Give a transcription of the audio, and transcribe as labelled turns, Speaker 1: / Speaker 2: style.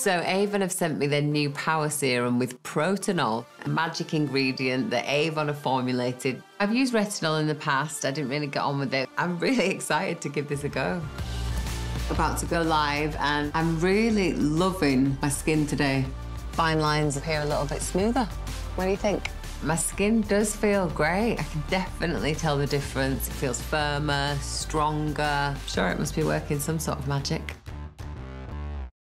Speaker 1: So Avon have sent me their new power serum with Protinol, a magic ingredient that Avon have formulated. I've used retinol in the past. I didn't really get on with it. I'm really excited to give this a go. About to go live and I'm really loving my skin today.
Speaker 2: Fine lines appear a little bit smoother. What do you think?
Speaker 1: My skin does feel great. I can definitely tell the difference. It feels firmer, stronger. I'm sure it must be working some sort of magic.